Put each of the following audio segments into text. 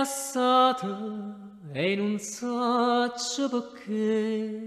passata e non so perché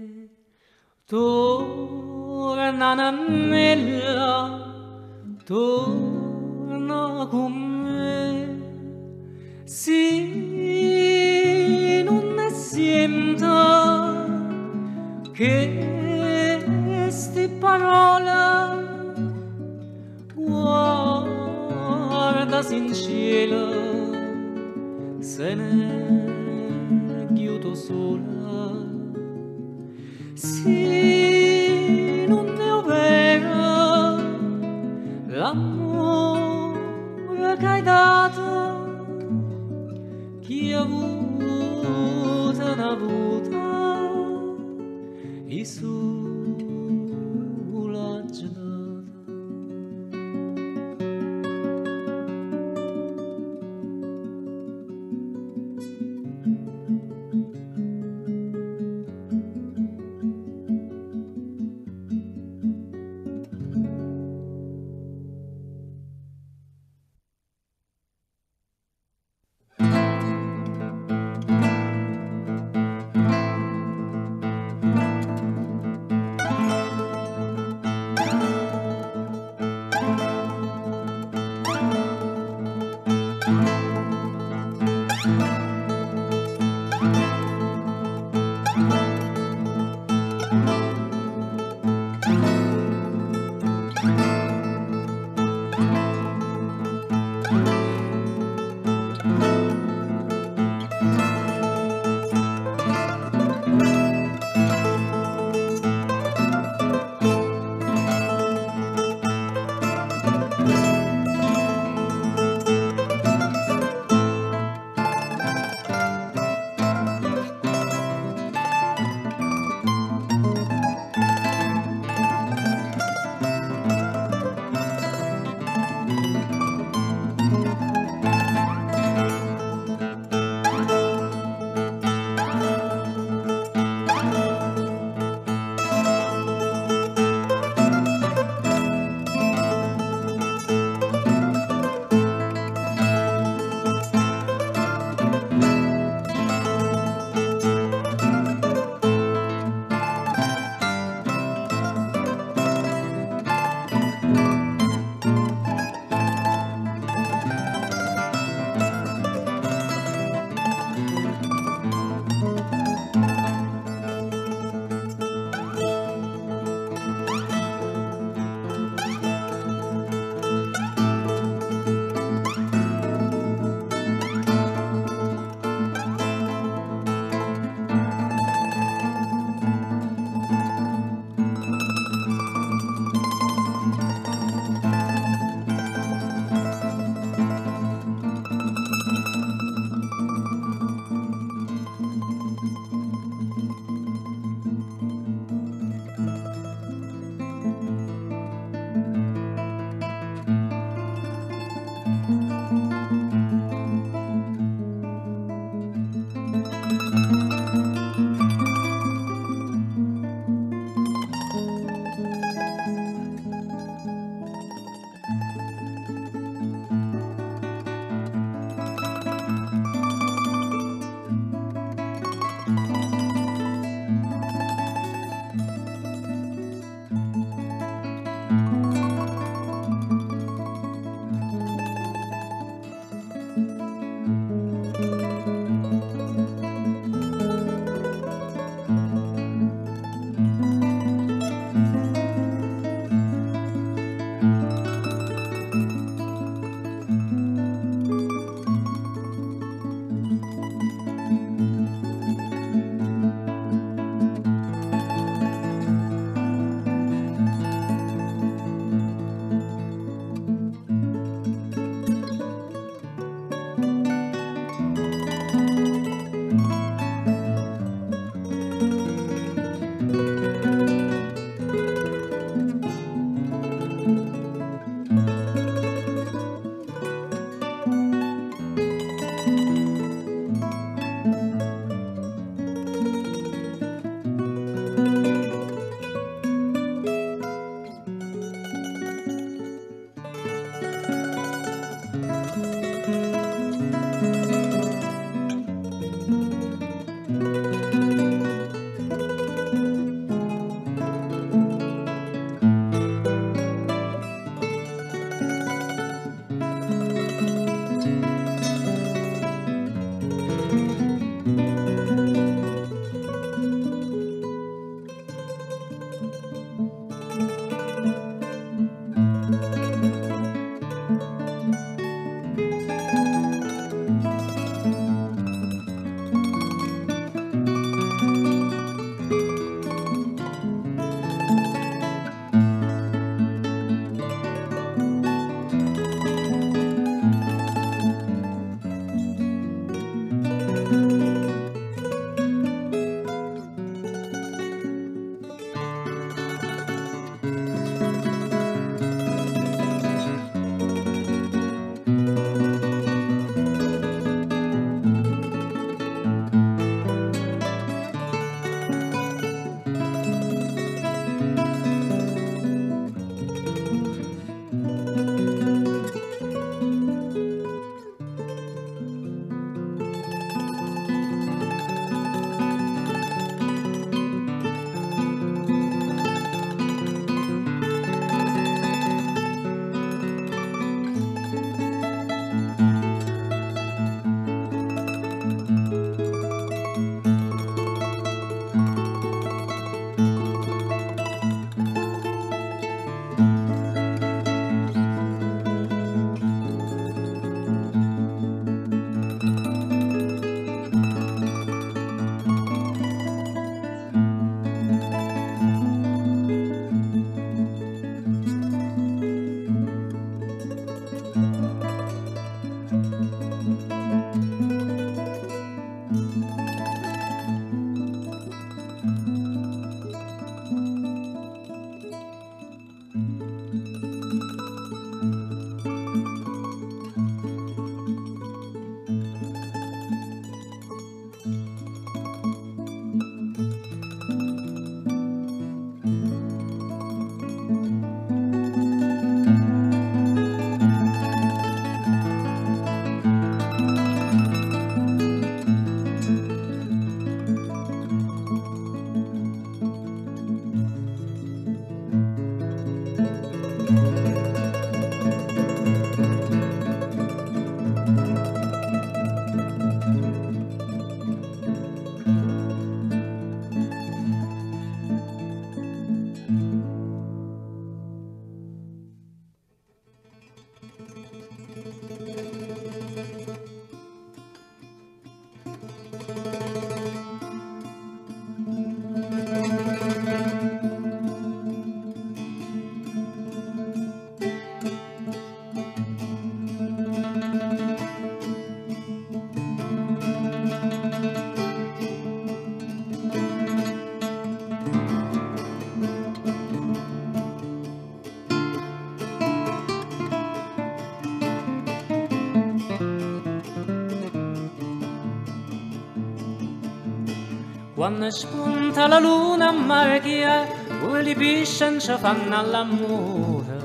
quando spunta la luna a mare chiara, quelli pesci ci fanno all'amore.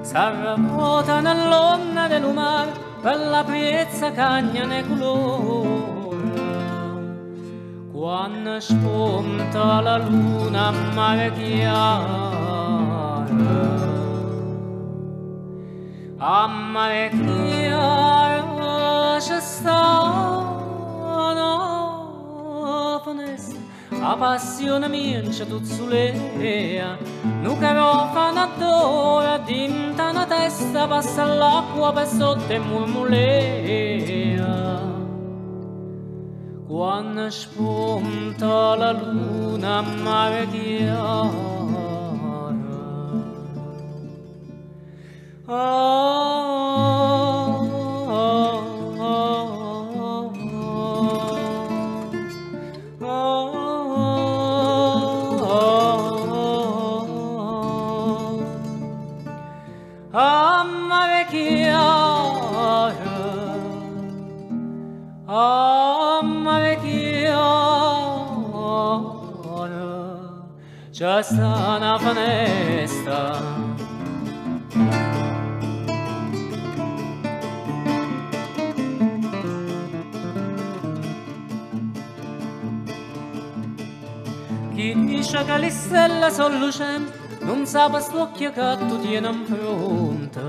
Sarà vuota nell'onna del mare, per la piezza cagna ne colore. Quando spunta la luna a mare a passione mia c'è tuzzulea nu carofana d'ora dinta una testa passa l'acqua per sotto e murmulea quando spunta la luna mare chiara ah, c'è sta una finestra chi dice che le stelle sono lucenti non sa per st'occhio che tu tieni in fronte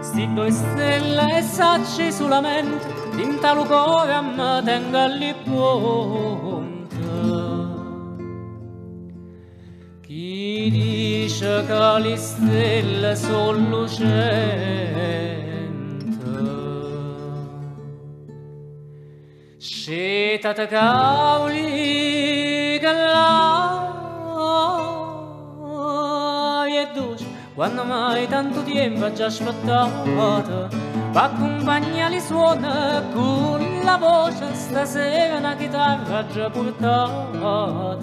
sti due stelle e sacci sulla mente in tal cuore a me tenga lì buono dice che le stelle sono lucente scetate cauli che l'aria è dolce. Quando mai tanto tempo ha già aspettato per accompagnare i suoni con la voce stasera una chitarra già portata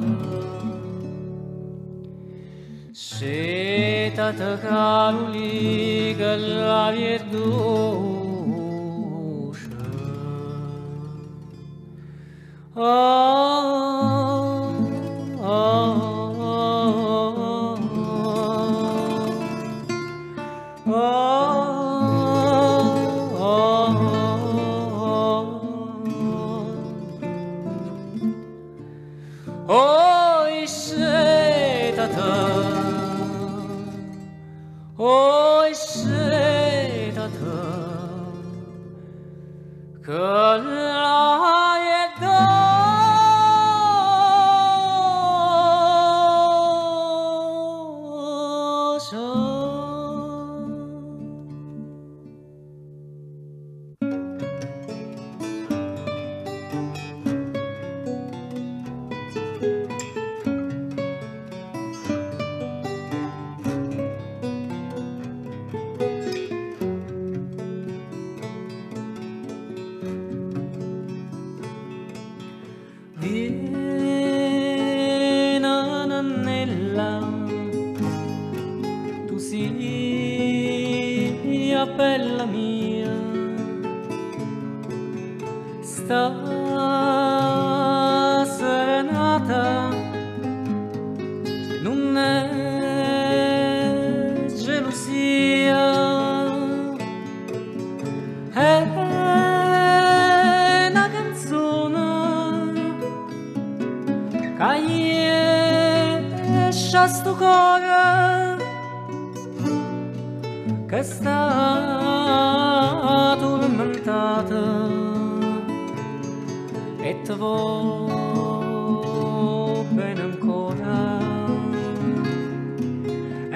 Se tatăcarul la vierdușă,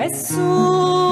e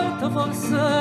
volta você.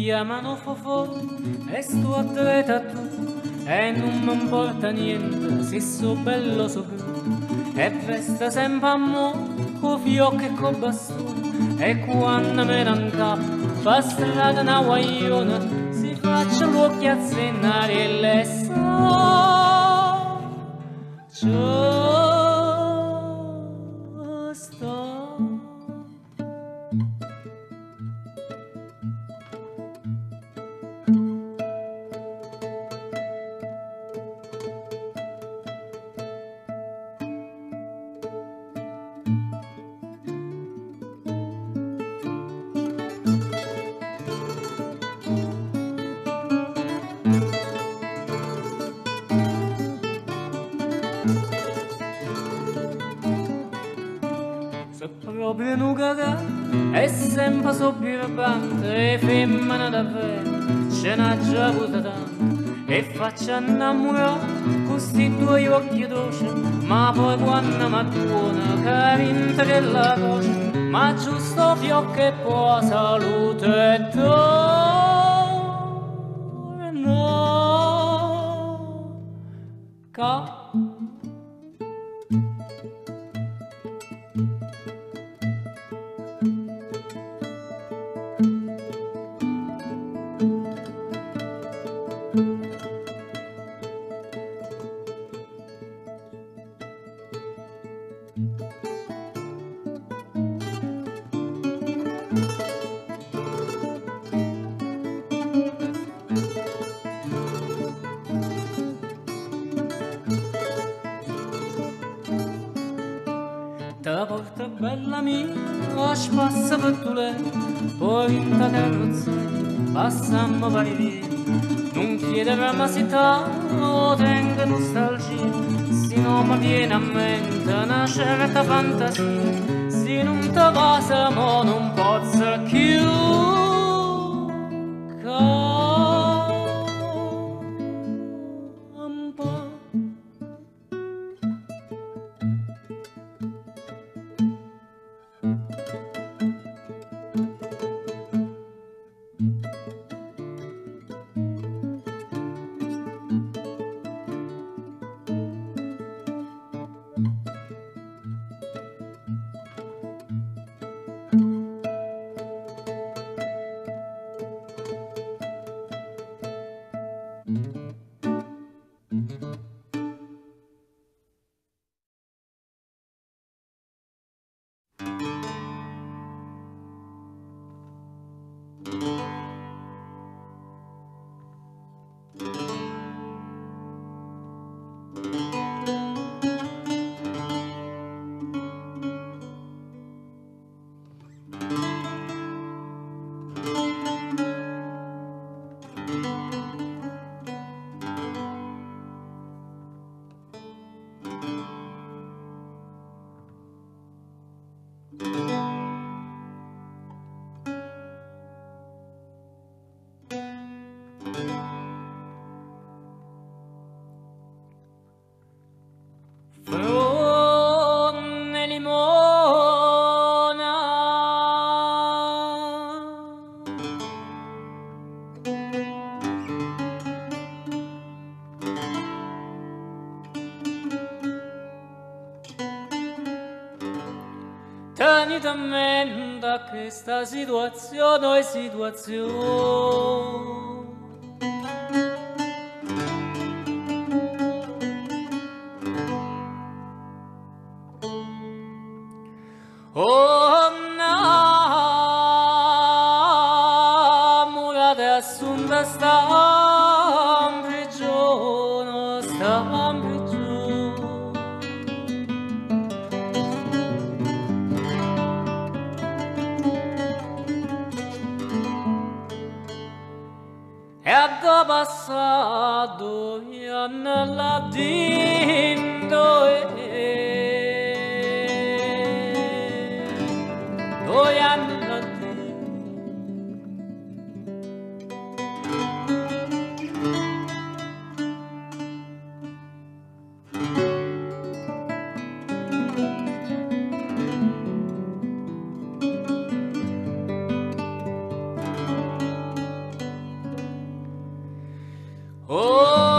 Chiamano Fofò e sto atleta tu e non mi importa niente se so bello so più e vesta sempre a mo con fiocchi e con bastone e quando me ne incappo fa strada una guagliona si faccia l'occhio a zenare e le sa salute eterna. E poi salute e torna passammo vai via non chiedere ma si o tenga nostalgia. Se non mi viene a mente una certa fantasia. Se non te va siamo non posso chiudere da questa situazione situazione Oh!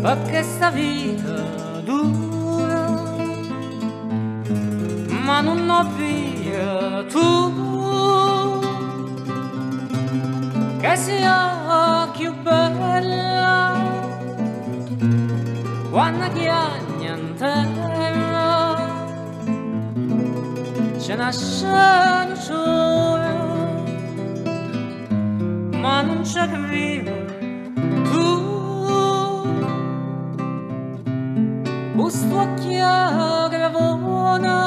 Perché sta vita dura, ma non ho via tu, che sia più bella quando chiagna in terra, ce nasce un ma non c'è gravona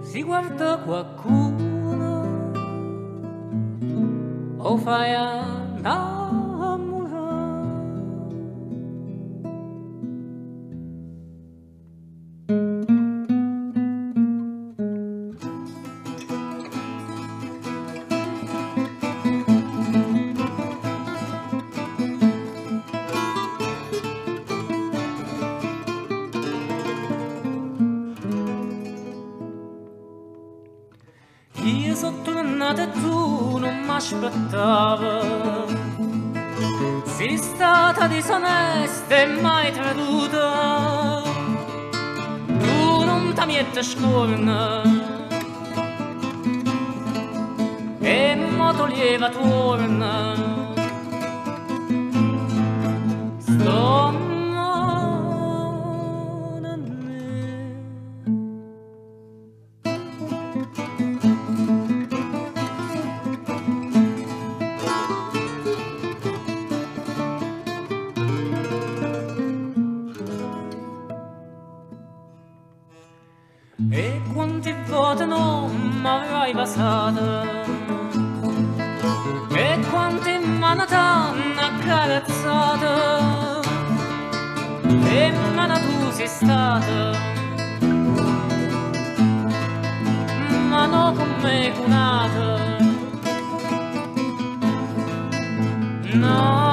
si guarda qualcuno o fai andare E quante volte non m'avrai passata. E quante mani t'hanno accarezzata E mano tu sei stata. Ma non come cunata No,